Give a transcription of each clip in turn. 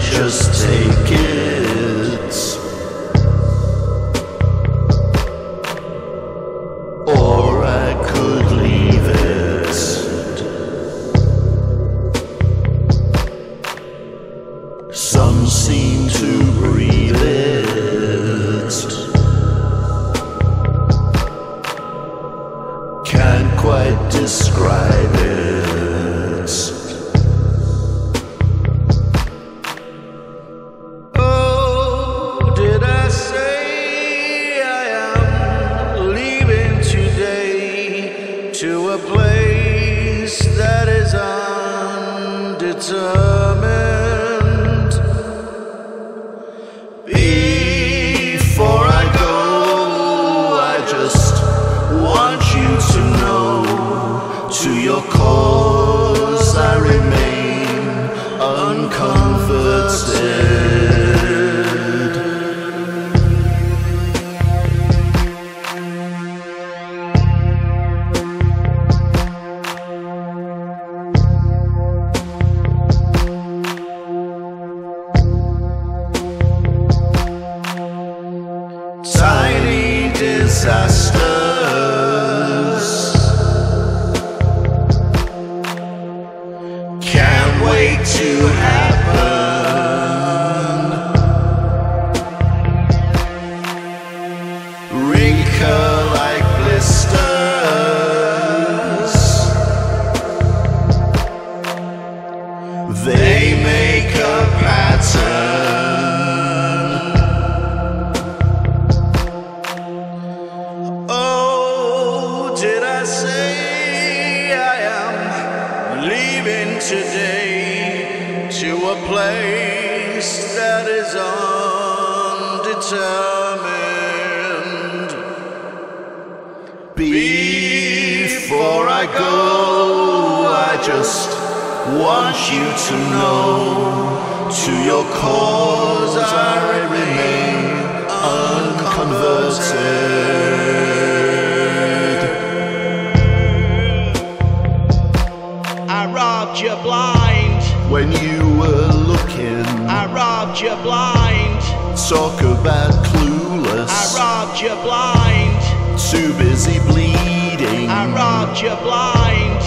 just take it. Or I could leave it. Some seem to breathe it. Can't quite describe it. Disasters can't wait to happen. Recur like blisters. They make a pattern. Leaving today to a place that is undetermined? Before I go, I just want you to know to your cause I remain robbed you blind. When you were looking, I robbed you blind. talk about clueless, I robbed you blind. too busy bleeding. I robbed you blind.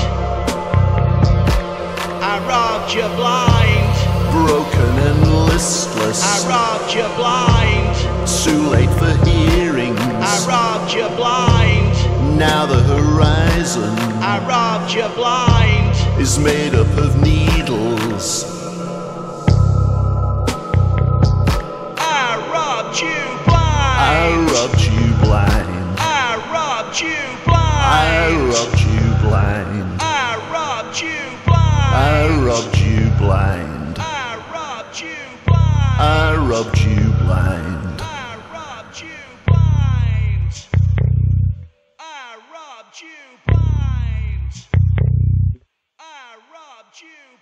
I robbed you blind. broken and listless. I robbed you blind. Too late for earrings, I robbed you blind. Now the horizon I robbed you blind. Is made up of needles. I robbed you blind. I rubbed you blind. I robbed you blind. I rubbed you blind. I robbed you blind. I rubbed you blind. I robbed you blind. I rubbed you blind. You